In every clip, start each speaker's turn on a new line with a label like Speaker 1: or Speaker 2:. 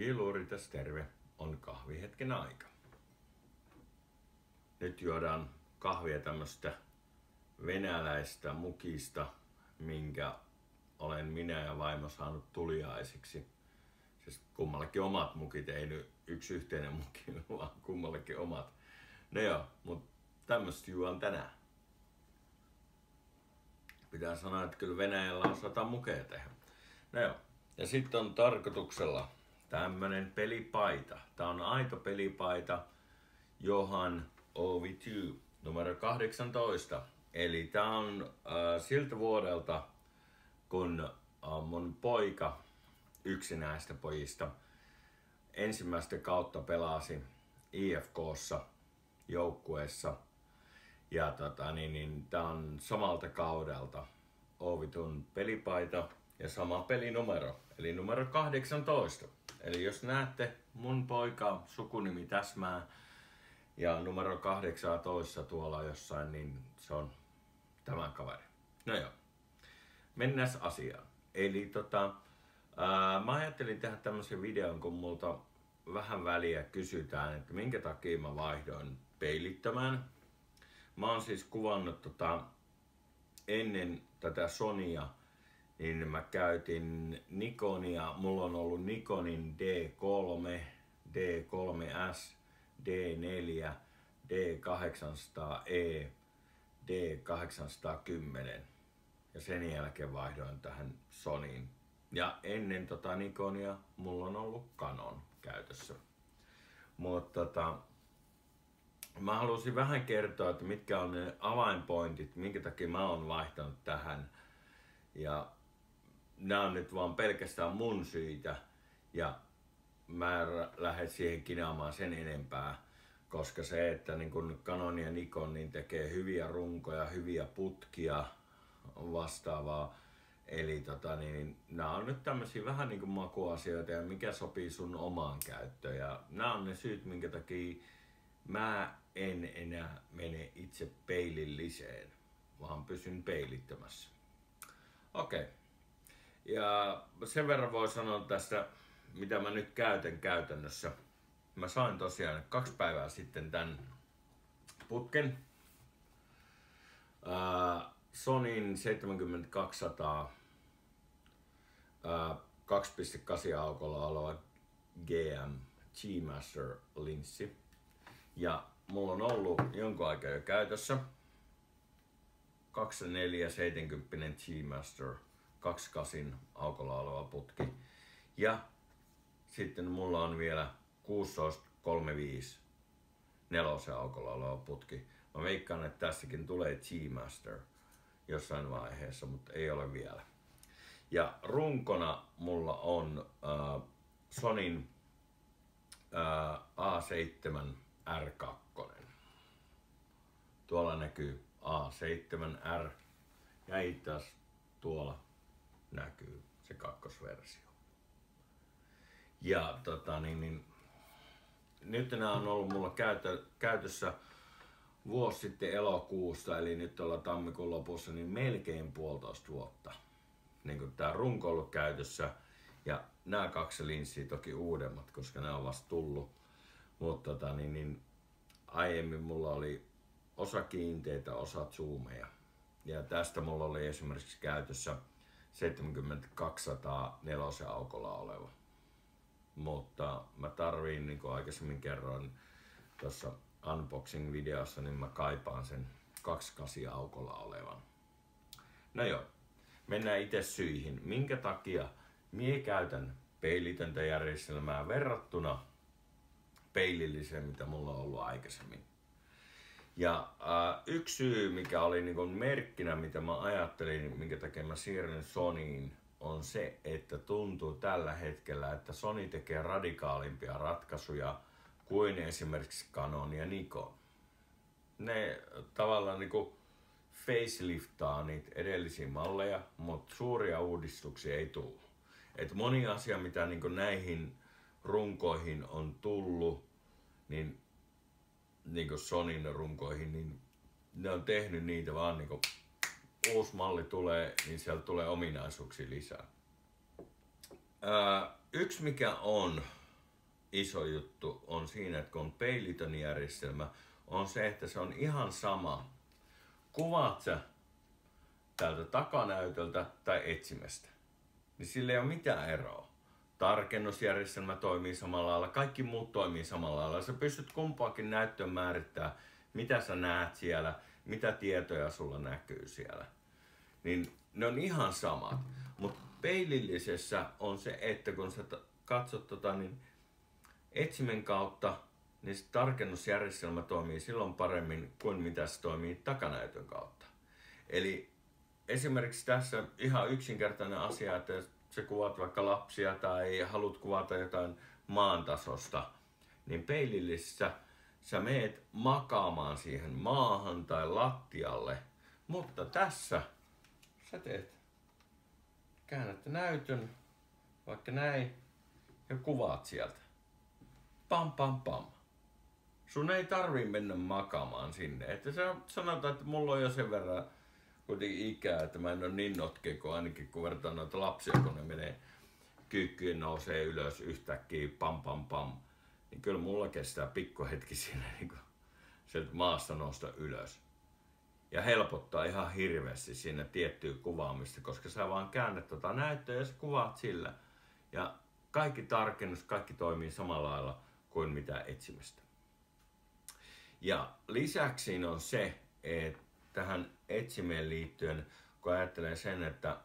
Speaker 1: Jiluri tässä terve. On kahvihetken aika. Nyt juodaan kahvia tämmöstä venäläistä mukista, minkä olen minä ja vaimo saanut tuliaisiksi. Siis kummallakin omat mukit, ei nyt yksi yhteinen muki, vaan kummallakin omat. No joo, mutta tämmöstä juon tänään. Pitää sanoa, että kyllä Venäjällä osataan mukeja tehdä. No joo, ja sitten on tarkoituksella tämmönen pelipaita. Tää on aito pelipaita Johan OV2 numero 18. Eli tää on äh, siltä vuodelta, kun äh, mun poika, yksi näistä pojista, ensimmäistä kautta pelasi IFKssa joukkueessa. Ja tota, niin, niin, tää on samalta kaudelta Ovitun pelipaita ja sama pelinumero, eli numero 18. Eli jos näette mun poika sukunimi täsmää ja numero 18 tuolla jossain, niin se on tämä kaveri. No joo, mennään asiaan. Eli tota, ää, mä ajattelin tehdä tämmöisen videon, kun multa vähän väliä kysytään, että minkä takia mä vaihdoin peilittömään. Mä oon siis kuvannut tota, ennen tätä Sonia niin mä käytin Nikonia. Mulla on ollut Nikonin D3, D3S, D4, D800E, D810 ja sen jälkeen vaihdoin tähän Sonyin. Ja ennen tota Nikonia mulla on ollut Canon käytössä. Mutta tota, mä halusin vähän kertoa, että mitkä on ne avainpointit, minkä takia mä oon vaihtanut tähän. Ja nämä on nyt vaan pelkästään mun syitä ja mä en lähde siihen kinaamaan sen enempää, koska se, että niin kun Canon ja Nikon niin tekee hyviä runkoja, hyviä putkia vastaavaa, Eli tota, niin, nämä on nyt tämmöisiä vähän niin kuin makuasioita ja mikä sopii sun omaan käyttöön. Ja nämä on ne syyt, minkä takia mä en enää mene itse peililliseen, vaan pysyn peilittömässä. Okei. Okay. Ja sen verran voi sanoa tästä, mitä mä nyt käytän käytännössä. Mä sain tosiaan kaksi päivää sitten tämän putken. Ää, Sonin 7200 ää, 2.8 aukolla oleva GM G-Master linssi. Ja mulla on ollut jonkun aikaa jo käytössä 2470 G-Master 28 aukolla oleva putki. Ja sitten mulla on vielä 1635 nelosen aukolla oleva putki. Mä veikkaan, että tässäkin tulee G-Master jossain vaiheessa, mutta ei ole vielä. Ja runkona mulla on äh, Sonin äh, A7 R2. Tuolla näkyy A7R ja itse tuolla näkyy se kakkosversio. Ja tota, niin, niin, nyt nämä on ollut mulla käytö, käytössä vuosi sitten elokuusta, eli nyt ollaan tammikuun lopussa, niin melkein puolitoista vuotta. Niin kuin tämä runko on ollut käytössä. Ja nämä kaksi linssiä toki uudemmat, koska ne on vasta tullut. Mutta tota, niin, niin, aiemmin mulla oli osa kiinteitä, osa zoomeja. Ja tästä mulla oli esimerkiksi käytössä 7200 nelosen aukolla oleva. Mutta mä tarviin, niin kuin aikaisemmin kerroin tuossa unboxing-videossa, niin mä kaipaan sen 28 aukolla olevan. No joo, mennään itse syihin. Minkä takia mie käytän peilitöntä järjestelmää verrattuna peililliseen, mitä mulla on ollut aikaisemmin. Ja äh, yksi syy, mikä oli niin merkkinä, mitä mä ajattelin, minkä takia mä siirryn Sonyin, on se, että tuntuu tällä hetkellä, että Sony tekee radikaalimpia ratkaisuja kuin esimerkiksi Canon ja Nikon. Ne tavallaan niin faceliftaa niitä edellisiä malleja, mutta suuria uudistuksia ei tule. Et moni asia, mitä niin näihin runkoihin on tullut, niin niin Sonin runkoihin, niin ne on tehnyt niitä vaan niin kuin uusi malli tulee, niin sieltä tulee ominaisuuksia lisää. Ää, yksi mikä on iso juttu on siinä, että kun on peilitön järjestelmä, on se, että se on ihan sama. Kuvaat sä täältä takanäytöltä tai etsimestä, niin sillä ei ole mitään eroa. Tarkennusjärjestelmä toimii samalla lailla, kaikki muut toimii samalla lailla. Sä pystyt kumpaakin näyttöön määrittää, mitä sä näet siellä, mitä tietoja sulla näkyy siellä. Niin ne on ihan samat. Mutta peilillisessä on se, että kun sä katsot tota, niin etsimen kautta, niin se tarkennusjärjestelmä toimii silloin paremmin kuin mitä se toimii takanäytön kautta. Eli esimerkiksi tässä ihan yksinkertainen asia, että sä kuvat vaikka lapsia tai haluat kuvata jotain maantasosta, niin peilillisessä sä meet makaamaan siihen maahan tai lattialle, mutta tässä sä teet, käännät näytön, vaikka näin, ja kuvaat sieltä. Pam, pam, pam. Sun ei tarvi mennä makaamaan sinne. Että sä sanotaan, että mulla on jo sen verran kuitenkin ikää, että mä en ole niin notke kuin ainakin kun vertaan noita lapsia, kun ne menee kyykkyyn, nousee ylös yhtäkkiä, pam pam pam. Niin kyllä mulla kestää pikku hetki siinä niin kuin sieltä maasta nousta ylös. Ja helpottaa ihan hirveästi siinä tiettyä kuvaamista, koska sä vaan käännät tota näyttöä ja sä kuvaat sillä. Ja kaikki tarkennus, kaikki toimii samalla lailla kuin mitä etsimistä. Ja lisäksi on se, että tähän etsimeen liittyen, kun ajattelee sen, että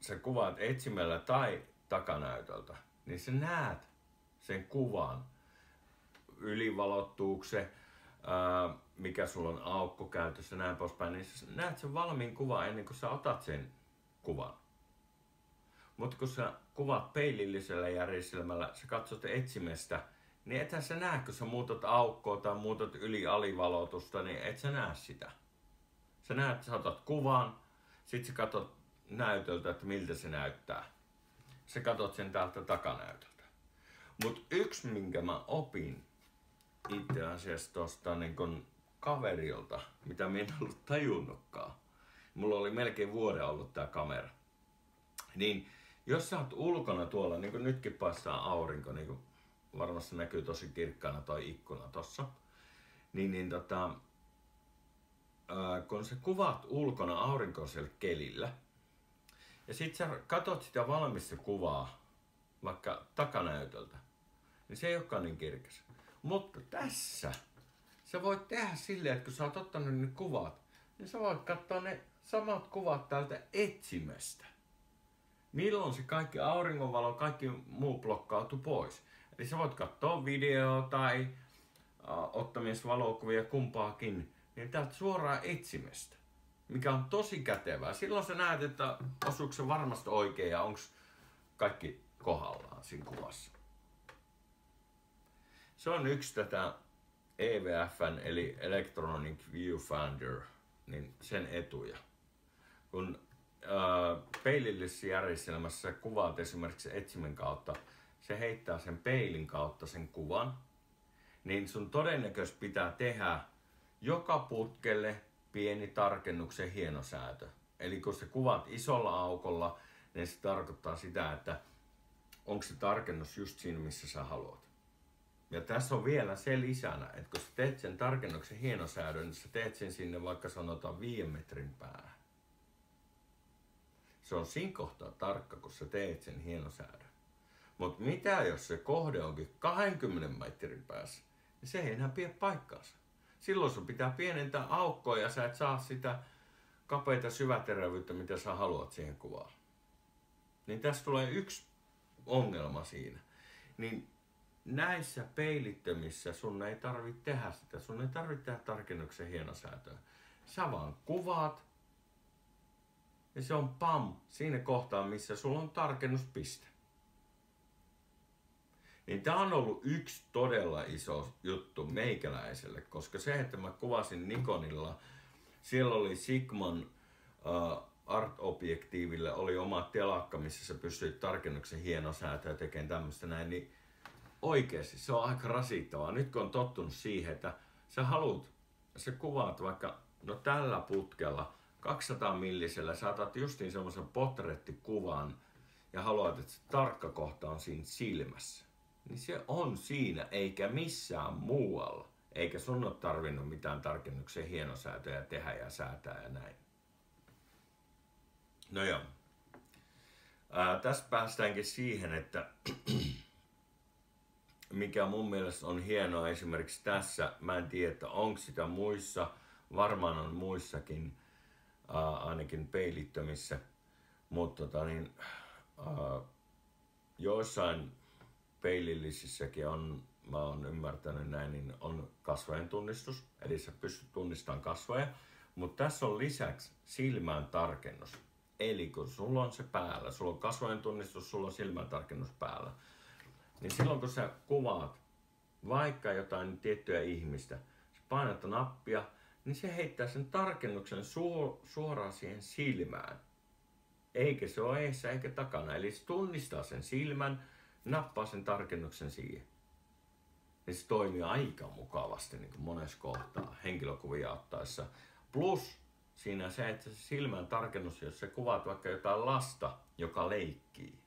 Speaker 1: sä kuvaat etsimällä tai takanäytöltä, niin sä näet sen kuvan. Ylivalottuuko se, ää, mikä sulla on aukko käytössä, näin poispäin, niin sä näet sen valmiin kuvan ennen kuin sä otat sen kuvan. Mutta kun sä kuvat peilillisellä järjestelmällä, sä katsot etsimestä, niin ethän sä näe, kun sä muutat aukkoa tai muutat yli alivalotusta, niin et sä näe sitä. Sä näet, sä otat kuvan, sit sä katsot näytöltä, että miltä se näyttää. Sä katsot sen täältä takanäytöltä. Mut yksi, minkä mä opin itse asiassa tosta niin kun kaverilta, mitä mä en ollut tajunnutkaan. Mulla oli melkein vuoden ollut tää kamera. Niin jos sä oot ulkona tuolla, niin kuin nytkin paistaa aurinko, niin kuin varmasti näkyy tosi kirkkaana toi ikkuna tossa, niin, niin tota, ää, kun sä kuvaat ulkona aurinkoisella kelillä, ja sit sä katot sitä valmista kuvaa, vaikka takanäytöltä, niin se ei olekaan niin kirkas. Mutta tässä sä voit tehdä silleen, että kun sä oot ottanut ne kuvat, niin sä voit katsoa ne samat kuvat täältä etsimästä milloin se kaikki auringonvalo, kaikki muu blokkautuu pois. Eli sä voit katsoa video tai uh, ottamista valokuvia kumpaakin, niin täältä suoraan etsimestä, mikä on tosi kätevää. Silloin sä näet, että osuuko se varmasti oikein ja onko kaikki kohdallaan siinä kuvassa. Se on yksi tätä EVFn eli Electronic Viewfinder, niin sen etuja. Kun peilillisessä järjestelmässä kuvaat esimerkiksi etsimen kautta, se heittää sen peilin kautta sen kuvan, niin sun todennäköisesti pitää tehdä joka putkelle pieni tarkennuksen hienosäätö. Eli kun se kuvat isolla aukolla, niin se tarkoittaa sitä, että onko se tarkennus just siinä, missä sä haluat. Ja tässä on vielä se lisänä, että kun sä teet sen tarkennuksen hienosäädön, niin sä teet sen sinne vaikka sanotaan viiden metrin päähän se on siinä kohtaa tarkka, kun sä teet sen hienosäädön. Mutta mitä jos se kohde onkin 20 metrin päässä, niin se ei enää pidä paikkaansa. Silloin sun pitää pienentää aukkoa ja sä et saa sitä kapeita syväterävyyttä, mitä sä haluat siihen kuvaan. Niin tässä tulee yksi ongelma siinä. Niin näissä peilittömissä sun ei tarvitse tehdä sitä. Sun ei tarvitse tehdä tarkennuksen hienosäätöä. Sä vaan kuvaat ja se on pam siinä kohtaa, missä sulla on tarkennuspiste. Niin tämä on ollut yksi todella iso juttu meikäläiselle, koska se, että mä kuvasin Nikonilla, siellä oli Sigman uh, art-objektiiville oli oma telakka, missä sä pystyit tarkennuksen hienosäätöä tekemään tämmöistä näin, niin oikeasti se on aika rasittavaa. Nyt kun on tottunut siihen, että sä haluat, sä kuvaat vaikka, no tällä putkella, 200 millisellä saatat justiin semmoisen portrettikuvan ja haluat, että se tarkka kohta on siinä silmässä. Niin se on siinä eikä missään muualla. Eikä sun ole tarvinnut mitään tarkennuksia, hienosäätöjä tehdä ja säätää ja näin. No joo. Ää, tästä päästäänkin siihen, että mikä mun mielestä on hienoa esimerkiksi tässä, mä en tiedä, että onko sitä muissa, varmaan on muissakin, ää, ainakin peilittömissä, mutta tota niin, ää, joissain peilillisissäkin on, mä oon ymmärtänyt näin, niin on kasvojen tunnistus, eli sä pystyt tunnistamaan kasvoja, mutta tässä on lisäksi silmän tarkennus. Eli kun sulla on se päällä, sulla on kasvojen tunnistus, sulla on silmän tarkennus päällä, niin silloin kun sä kuvaat vaikka jotain tiettyä ihmistä, sä painat nappia, niin se heittää sen tarkennuksen suoraan siihen silmään. Eikä se ole eessä eikä takana. Eli se tunnistaa sen silmän, nappaa sen tarkennuksen siihen. Niin se toimii aika mukavasti niin kuin monessa kohtaa henkilökuvia ottaessa. Plus siinä se, että se silmän tarkennus, jos se kuvaat vaikka jotain lasta, joka leikkii,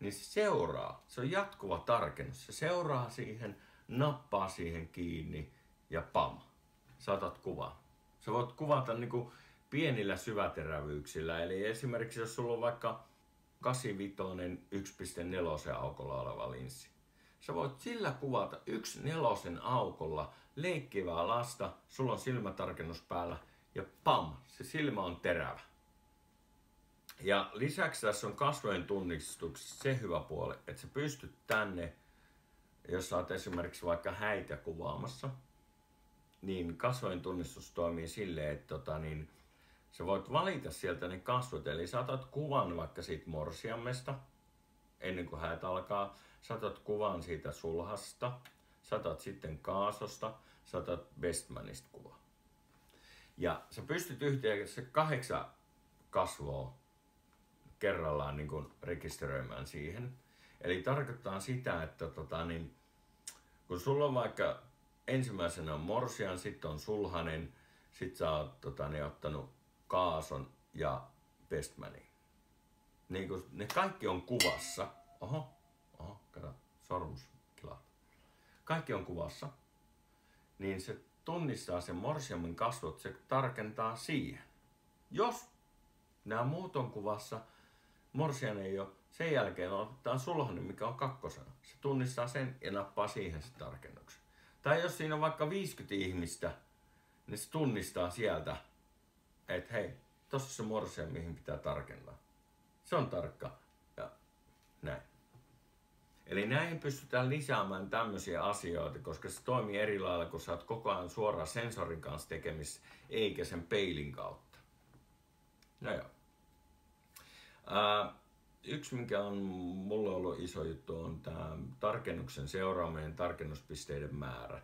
Speaker 1: niin se seuraa. Se on jatkuva tarkennus. Se seuraa siihen, nappaa siihen kiinni ja pam, saatat kuvaa. Sä voit kuvata niin kuin pienillä syväterävyyksillä. Eli esimerkiksi jos sulla on vaikka 85 1.4 aukolla oleva linssi. Sä voit sillä kuvata 1.4 aukolla leikkivää lasta, sulla on silmätarkennus päällä ja pam, se silmä on terävä. Ja lisäksi tässä on kasvojen tunnistuksessa se hyvä puoli, että sä pystyt tänne, jos sä oot esimerkiksi vaikka häitä kuvaamassa, niin kasvojen tunnistus toimii silleen, että tota, niin, sä voit valita sieltä ne kasvot. Eli saatat kuvan vaikka siitä morsiammesta, ennen kuin häät alkaa. Saatat kuvan siitä sulhasta, saatat sitten kaasosta, saatat Bestmanista kuva. Ja sä pystyt yhteydessä kahdeksan kasvoa kerrallaan niin kuin rekisteröimään siihen. Eli tarkoittaa sitä, että tota, niin, kun sulla on vaikka ensimmäisenä on morsian, sitten on sulhanen, sitten sä oot tota, niin, ottanut kaason ja bestmanin. Niin kun ne kaikki on kuvassa. Oho, oho, kato, sormus. Kaikki on kuvassa. Niin se tunnistaa sen morsiamin kasvot, se tarkentaa siihen. Jos nämä muut on kuvassa, morsian ei ole, sen jälkeen otetaan sulhanen, mikä on kakkosena. Se tunnistaa sen ja nappaa siihen se tarkennuksen. Tai jos siinä on vaikka 50 ihmistä, niin se tunnistaa sieltä, että hei, tossa se morsian, mihin pitää tarkentaa. Se on tarkka ja näin. Eli näihin pystytään lisäämään tämmöisiä asioita, koska se toimii eri lailla, kun sä oot koko ajan suoraan sensorin kanssa tekemistä, eikä sen peilin kautta. No joo. Ää, yksi, mikä on mulle ollut iso juttu, on tämä tarkennuksen seuraaminen, tarkennuspisteiden määrä.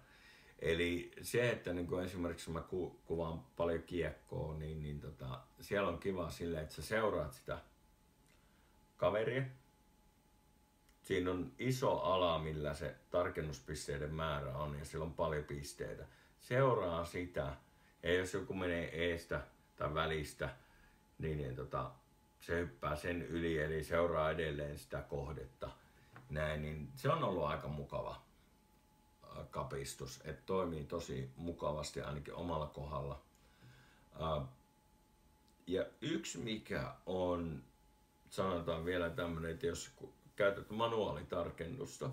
Speaker 1: Eli se, että niin kuin esimerkiksi mä ku, kuvaan paljon kiekkoa, niin, niin tota, siellä on kiva sille, että sä seuraat sitä kaveria. Siinä on iso ala, millä se tarkennuspisteiden määrä on ja sillä on paljon pisteitä. Seuraa sitä ja jos joku menee eestä tai välistä, niin, niin tota, se hyppää sen yli, eli seuraa edelleen sitä kohdetta. Näin, niin se on ollut aika mukava kapistus, että toimii tosi mukavasti ainakin omalla kohdalla. Ja yksi mikä on, sanotaan vielä tämmöinen, että jos käytät manuaalitarkennusta,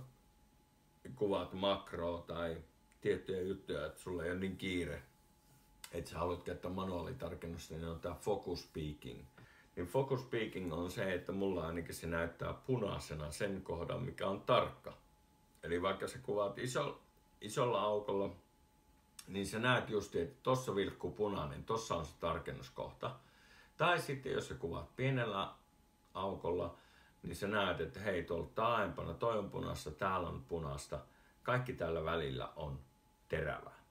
Speaker 1: kuvaat makroa tai tiettyjä juttuja, että sulla ei ole niin kiire, että sä haluat käyttää manuaalitarkennusta, niin on tämä focus peaking. Niin focus peaking on se, että mulla ainakin se näyttää punaisena sen kohdan, mikä on tarkka. Eli vaikka sä kuvaat iso, isolla aukolla, niin sä näet just, että tossa vilkkuu punainen, tossa on se tarkennuskohta. Tai sitten jos sä kuvaat pienellä aukolla, niin sä näet, että hei tuolla taaempana toi on punaista, täällä on punaista. Kaikki tällä välillä on terävää.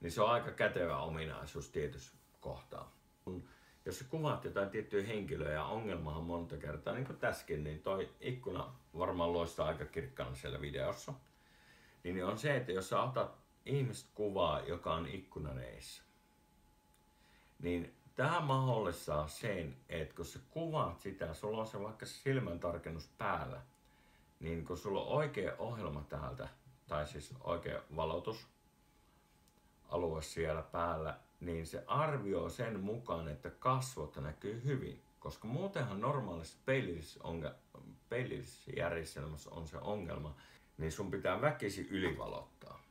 Speaker 1: Niin se on aika kätevä ominaisuus tietyssä kohtaa. Jos sä kuvaat jotain tiettyjä henkilöjä ja ongelmahan monta kertaa, niin kuin tässäkin, niin toi ikkuna varmaan loistaa aika kirkkaana siellä videossa – niin on se, että jos sä otat ihmistä kuvaa, joka on ikkunan eessä, niin tämä mahdollistaa sen, että kun sä kuvaat sitä, sulla on se vaikka se silmän tarkennus päällä, niin kun sulla on oikea ohjelma täältä, tai siis oikea valotus, alue siellä päällä, niin se arvioi sen mukaan, että kasvot näkyy hyvin. Koska muutenhan normaalissa peilillisjärjestelmässä on se ongelma, niin sun pitää väkisi ylivalottaa.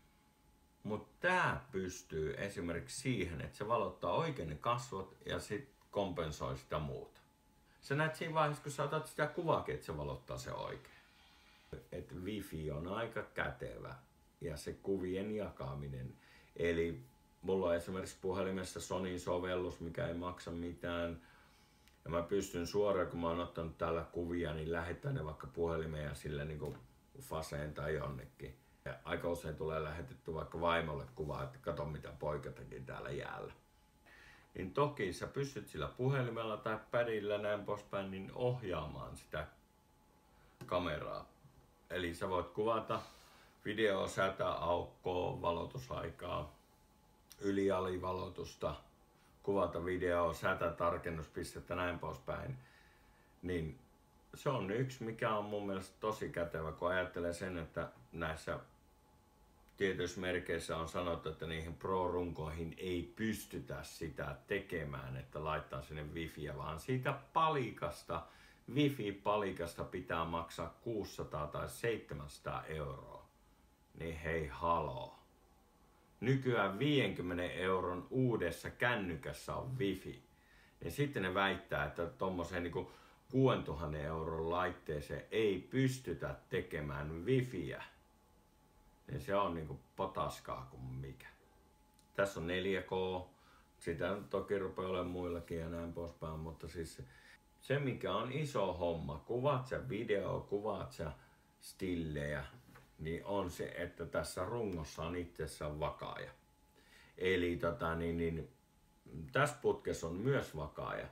Speaker 1: Mutta tämä pystyy esimerkiksi siihen, että se valottaa oikein ne kasvot ja sitten kompensoi sitä muuta. Sä näet siinä vaiheessa, kun sä otat sitä kuvaakin, että se valottaa se oikein. Et wifi on aika kätevä ja se kuvien jakaminen. Eli mulla on esimerkiksi puhelimessa Sonin sovellus, mikä ei maksa mitään. Ja mä pystyn suoraan, kun mä oon ottanut täällä kuvia, niin lähettää ne vaikka puhelimeen ja sille niin Faseen tai jonnekin. Ja aika usein tulee lähetetty vaikka vaimolle kuvaa, että kato mitä poika teki täällä jäällä. Niin toki sä pystyt sillä puhelimella tai pädillä näin poispäin niin ohjaamaan sitä kameraa. Eli sä voit kuvata video, sätä, aukkoa, valotusaikaa, ylialivalotusta, kuvata video, sätä, tarkennuspistettä, näin poispäin. Niin se on yksi, mikä on mun mielestä tosi kätevä, kun ajattelee sen, että näissä tietyissä merkeissä on sanottu, että niihin pro-runkoihin ei pystytä sitä tekemään, että laittaa sinne wifiä, vaan siitä palikasta, wifi-palikasta pitää maksaa 600 tai 700 euroa. Niin hei haloo. Nykyään 50 euron uudessa kännykässä on wifi. Niin sitten ne väittää, että tuommoiseen niin 6000 euron laitteeseen ei pystytä tekemään wifiä niin se on niinku potaskaa kuin mikä. Tässä on 4K, sitä toki rupeaa olemaan muillakin ja näin poispäin, mutta siis se mikä on iso homma, kuvat sä video, kuvat sä stillejä, niin on se, että tässä rungossa on itsessään vakaaja. Eli tota, niin, niin, tässä putkessa on myös vakaaja.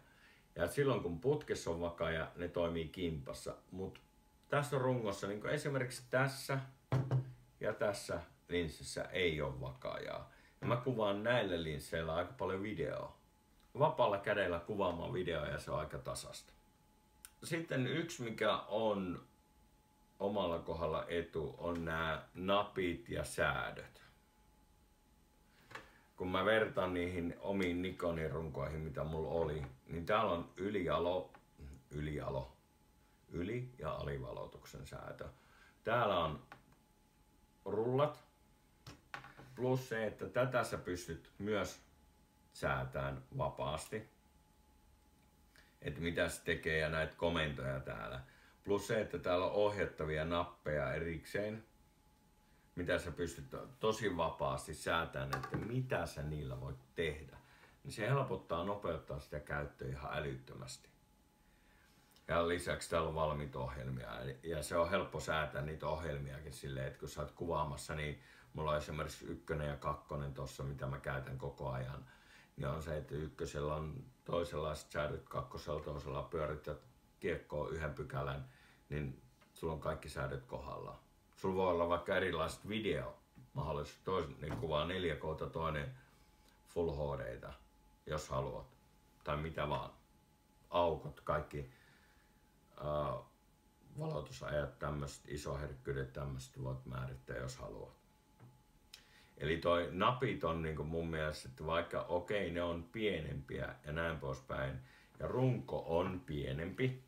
Speaker 1: Ja silloin kun putkessa on vakaaja, ne toimii kimpassa. Mutta tässä rungossa, niin esimerkiksi tässä, ja tässä linssissä ei ole vakaajaa. Ja mä kuvaan näillä linsseillä aika paljon videoa. Vapaalla kädellä kuvaamaan videoa ja se on aika tasasta. Sitten yksi mikä on omalla kohdalla etu on nämä napit ja säädöt. Kun mä vertaan niihin omiin Nikonin runkoihin, mitä mulla oli, niin täällä on ylialo, ylialo, yli- ja alivalotuksen säätö. Täällä on rullat. Plus se, että tätä sä pystyt myös säätään vapaasti. Että mitä se tekee ja näitä komentoja täällä. Plus se, että täällä on ohjattavia nappeja erikseen. Mitä sä pystyt tosi vapaasti säätämään, että mitä sä niillä voit tehdä. Niin se helpottaa nopeuttaa sitä käyttöä ihan älyttömästi. Ja lisäksi täällä on valmiita ohjelmia. Ja se on helppo säätää niitä ohjelmiakin silleen, että kun sä oot kuvaamassa, niin mulla on esimerkiksi ykkönen ja kakkonen tossa, mitä mä käytän koko ajan. Niin on se, että ykkösellä on toisenlaiset säädöt, kakkosella toisella pyörittät kiekkoa yhden pykälän, niin sulla on kaikki säädöt kohdalla. Sulla voi olla vaikka erilaiset video mahdollisuus. Toinen niin kuvaa 4K, toinen Full hd jos haluat. Tai mitä vaan. Aukot, kaikki uh, valotusajat, tämmöiset isoherkkyydet, tämmöiset voit määrittää, jos haluat. Eli toi napit on niin mun mielestä, että vaikka okei, okay, ne on pienempiä ja näin poispäin, ja runko on pienempi.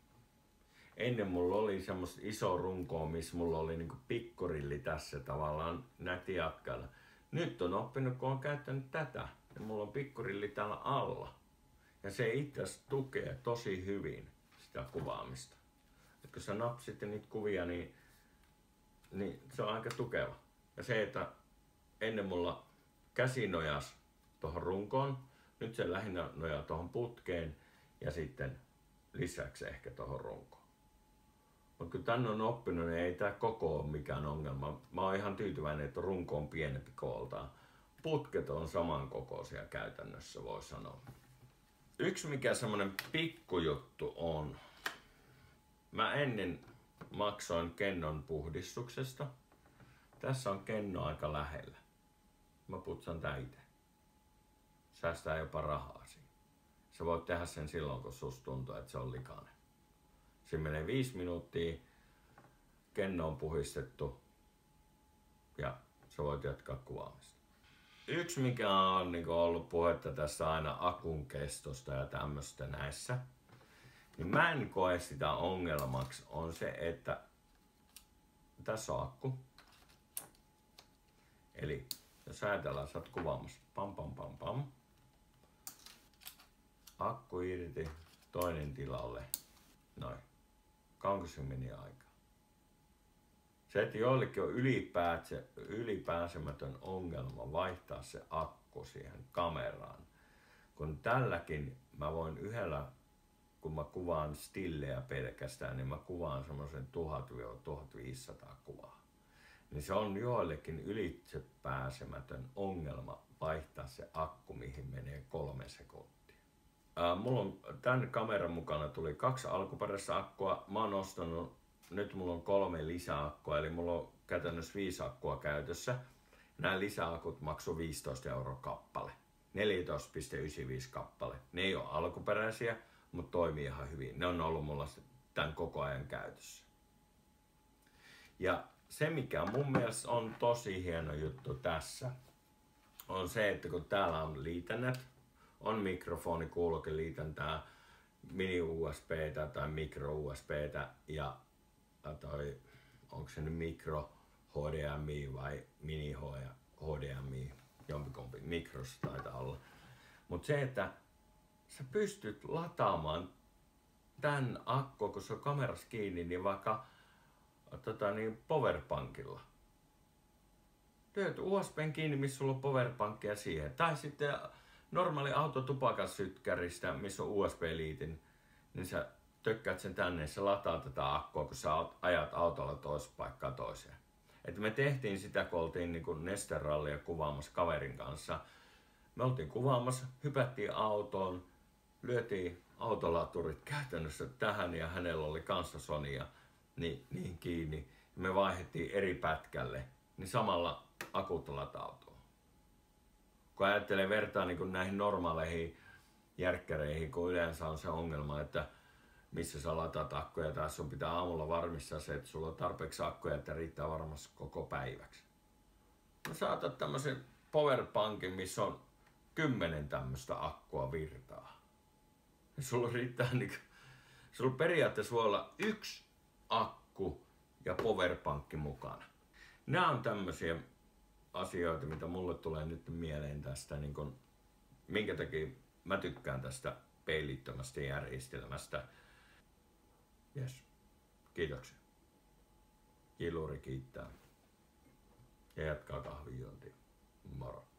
Speaker 1: Ennen mulla oli semmoista iso runkoa, missä mulla oli niin pikkurilli tässä tavallaan näti jatkalla. Nyt on oppinut, kun on käyttänyt tätä, ja mulla on pikkurilli täällä alla. Ja se itse tukee tosi hyvin sitä kuvaamista että kun sä napsit niitä kuvia, niin, niin se on aika tukeva. Ja se, että ennen mulla käsi nojas tuohon runkoon, nyt se lähinnä nojaa tuohon putkeen ja sitten lisäksi ehkä tuohon runkoon. Mutta kun tänne on oppinut, niin ei tämä koko ole mikään ongelma. Mä oon ihan tyytyväinen, että runko on pienempi kooltaan. Putket on samankokoisia käytännössä, voi sanoa. Yksi mikä semmonen pikkujuttu on, Mä ennen maksoin kennon puhdistuksesta. Tässä on kenno aika lähellä. Mä putsan tää itse. Säästää jopa rahaa siinä. Sä voit tehdä sen silloin, kun susta tuntuu, että se on likainen. Siinä menee viisi minuuttia. kenno on puhistettu ja sä voit jatkaa kuvaamista. Yksi, mikä on niin ollut puhetta tässä aina akun kestosta ja tämmöistä näissä, niin mä en koe sitä ongelmaksi, on se, että tässä on akku. Eli jos ajatellaan, sä oot kuvaamassa pam pam pam pam. Akku irti, toinen tilalle. Noin. Meni aika? Se, että joillekin on ylipäätse, ylipääsemätön ongelma vaihtaa se akku siihen kameraan. Kun tälläkin mä voin yhdellä, kun mä kuvaan stillejä pelkästään, niin mä kuvaan semmoisen 1000-1500 kuvaa. Niin se on joillekin ylitse pääsemätön ongelma vaihtaa se akku, mihin menee kolme sekuntia. Ää, mulla on tämän kameran mukana tuli kaksi alkuperäistä akkua. Mä oon ostanut nyt mulla on kolme lisäakkua, eli mulla on käytännössä viisi akkua käytössä. Nämä lisäakut maksoi 15 euroa kappale. 14,95 kappale. Ne ei ole alkuperäisiä, mutta toimii ihan hyvin. Ne on ollut mulla tämän koko ajan käytössä. Ja se, mikä mun mielestä on tosi hieno juttu tässä, on se, että kun täällä on liitännät, on mikrofoni, kuuloke liitäntää, mini USB tai micro USB ja toi, onko se nyt mikro HDMI vai mini HDMI, jompikompi, mikrossa taitaa olla. Mutta se, että sä pystyt lataamaan tämän akku, kun se on kamerassa kiinni, niin vaikka tota, niin powerpankilla. Työt USBn kiinni, missä sulla on powerpankkia siihen. Tai sitten normaali autotupakassytkäristä, missä on USB-liitin, niin sä tökkäät sen tänne, se lataa tätä akkua, kun sä ajat autolla toisesta paikkaa toiseen. Et me tehtiin sitä, kun oltiin niin nesterallia kuvaamassa kaverin kanssa. Me oltiin kuvaamassa, hypättiin autoon, lyötiin autolaturit käytännössä tähän ja hänellä oli kanssa Sonia niin, niin kiinni. Me vaihdettiin eri pätkälle, niin samalla akut latautuu. Kun ajattelee vertaa niin näihin normaaleihin järkkäreihin, kun yleensä on se ongelma, että missä sä lataat akkuja. Tässä sun pitää aamulla varmistaa se, että sulla on tarpeeksi akkuja, että riittää varmasti koko päiväksi. No saatat tämmöisen powerbankin, missä on kymmenen tämmöistä akkua virtaa. Ja sulla riittää niinku, sulla periaatteessa voi olla yksi akku ja powerpankki mukana. Nämä on tämmöisiä asioita, mitä mulle tulee nyt mieleen tästä, niin kun, minkä takia mä tykkään tästä peilittömästä järjestelmästä. Yes. Kiitoksia. Kiluri kiittää. Ja jatkaa kahvijuontia. Moro.